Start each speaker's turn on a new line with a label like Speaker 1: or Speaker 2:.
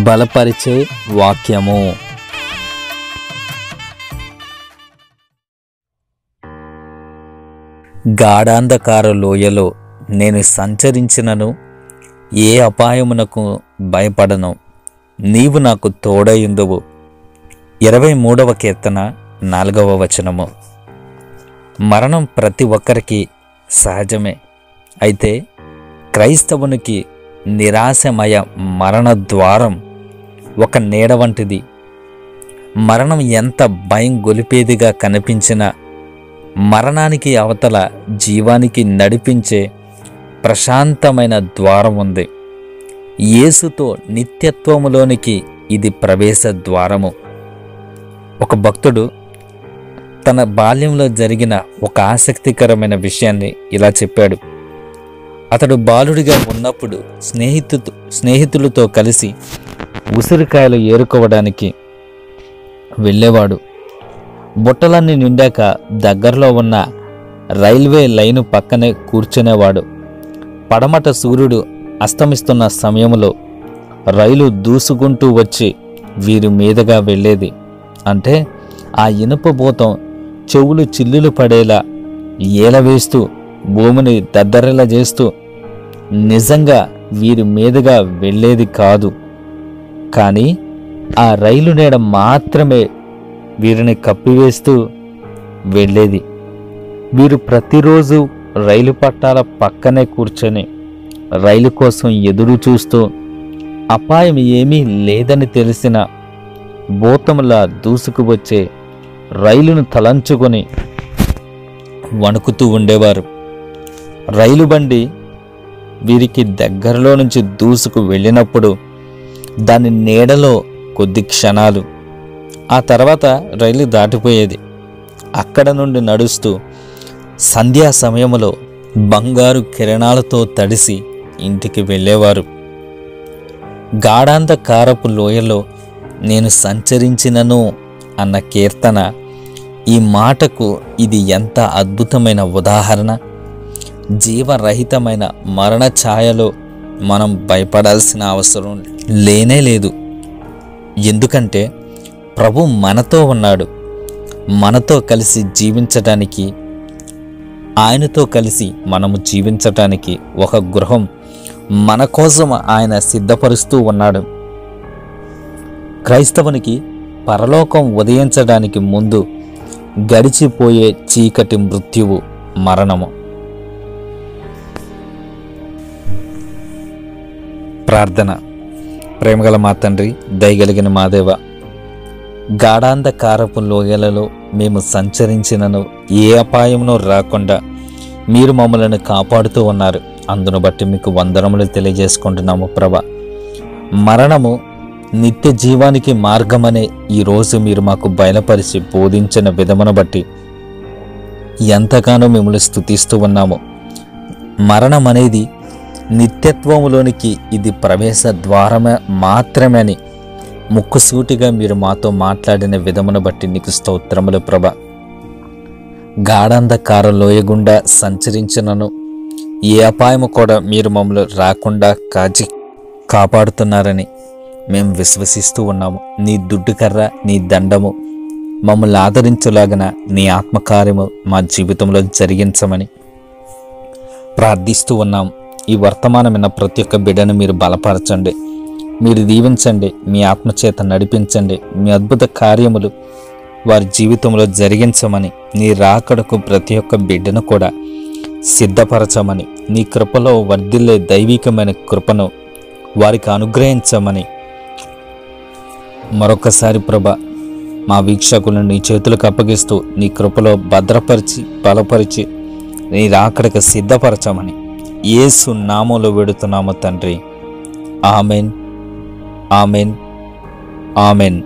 Speaker 1: బలపరిచే వాక్యము. గాఢాంధకార లోయలో నేను సంచరించినను ఏ అపాయమునకు భయపడను నీవు నాకు తోడయుందువు. ఇరవై మూడవ కీర్తన నాలుగవ వచనము. మరణం ప్రతి ఒక్కరికి సహజమే. అయితే క్రైస్తవునికి నిరాశమయ మరణ ద్వారం ఒక నీడ వంటిది. మరణం ఎంత భయం గొలిపేదిగా కనిపించినా మరణానికి అవతల జీవానికి నడిపించే ప్రశాంతమైన ద్వారం ఉంది. యేసుతో నిత్యత్వములోనికి ఇది ప్రవేశ ద్వారము. ఒక భక్తుడు తన బాల్యంలో జరిగిన ఒక ఆసక్తికరమైన విషయాన్ని ఇలా చెప్పాడు. అతడు బాలుడిగా ఉన్నప్పుడు స్నేహితు స్నేహితులతో కలిసి ఉసిరికాయలు ఏరుకోవడానికి వెళ్ళేవాడు. బుట్టలన్నీ నిండాక దగ్గరలో ఉన్న రైల్వే లైను పక్కనే కూర్చునేవాడు. పడమట సూర్యుడు అస్తమిస్తున్న సమయంలో రైలు దూసుకుంటూ వచ్చి వీరి మీదుగా వెళ్ళేది. అంటే ఆ ఇనుప భూతం చెవులు చిల్లులు పడేలా ఏలవేస్తూ భూమిని దద్దరిలా చేస్తూ నిజంగా వీరి మీదుగా వెళ్ళేది కాదు. కానీ ఆ రైలు నీడ మాత్రమే వీరిని కప్పివేస్తూ వెళ్ళేది. వీరు ప్రతిరోజు రైలు పట్టాల పక్కనే కూర్చొని రైలు కోసం ఎదురు చూస్తూ అపాయం ఏమీ లేదని తెలిసిన భూతములా దూసుకువచ్చే రైలును తలంచుకొని వణుకుతూ ఉండేవారు. రైలు బండి వీరికి దగ్గరలో నుంచి దూసుకు వెళ్ళినప్పుడు దాని నీడలో కొద్ది క్షణాలు. ఆ తర్వాత రైలు దాటిపోయేది. అక్కడ నుండి నడుస్తూ సంధ్యా సమయంలో బంగారు కిరణాలతో తడిసి ఇంటికి వెళ్ళేవారు. గాఢాంధకారపు లోయలో నేను సంచరించినను అన్న కీర్తన ఈ మాటకు ఇది ఎంత అద్భుతమైన ఉదాహరణ! జీవరహితమైన మరణ ఛాయలో మనం భయపడాల్సిన అవసరం లేనే లేదు. ఎందుకంటే ప్రభు మనతో ఉన్నాడు. మనతో కలిసి జీవించటానికి ఆయనతో కలిసి మనము జీవించటానికి ఒక గృహం మన కోసం ఆయన సిద్ధపరుస్తూ ఉన్నాడు. క్రైస్తవునికి పరలోకం ఉదయించడానికి ముందు గడిచిపోయే చీకటి మృత్యువు మరణము. ప్రార్థన. ప్రేమగల మా తండ్రి దయగలిగిన మాదేవ గాఢాంధకారపు లోయలలో మేము సంచరించినను ఏ అపాయమునో రాకుండా మీరు మమ్మలను కాపాడుతూ ఉన్నారు. అందును బట్టి మీకు వందనములు తెలియజేసుకుంటున్నాము ప్రభ. మరణము నిత్య జీవానికి మార్గమనే ఈరోజు మీరు మాకు బయలుపరిచి బోధించిన విధమును బట్టి ఎంతగానో మిమ్మల్ని స్థుతిస్తూ ఉన్నాము. మరణం అనేది నిత్యత్వములోనికి ఇది ప్రవేశ ద్వారమే మాత్రమే అని ముక్కుసూటిగా మీరు మాతో మాట్లాడిన విధమును బట్టి నీకు స్తోత్రములు ప్రభ. గాఢంధకార లోయగుండా సంచరించినను. ఏ అపాయము కూడా మీరు మమ్మల్ని రాకుండా కాచి కాపాడుతున్నారని మేము విశ్వసిస్తూ ఉన్నాము. నీ దుడ్డుకర్ర నీ దండము మమ్మల్ని ఆదరించులాగన నీ ఆత్మకార్యము మా జీవితంలో జరిగించమని ప్రార్థిస్తూ ఉన్నాం. ఈ వర్తమానమైన ప్రతి ఒక్క బిడ్డను మీరు బలపరచండి. మీరు దీవించండి. మీ ఆత్మచేత నడిపించండి. మీ అద్భుత కార్యములు వారి జీవితంలో జరిగించమని నీ రాకడకు ప్రతి ఒక్క బిడ్డను కూడా సిద్ధపరచమని నీ కృపలో వర్ధిల్లే దైవికమైన కృపను వారికి అనుగ్రహించమని మరొకసారి ప్రభ మా వీక్షకులను నీ చేతులకు అప్పగిస్తూ నీ కృపలో భద్రపరిచి బలపరిచి నీ రాకడకు సిద్ధపరచమని యేసు నామంలో వెడుతున్నాము తండ్రి. ఆమెన్. ఆమెన్. ఆమెన్.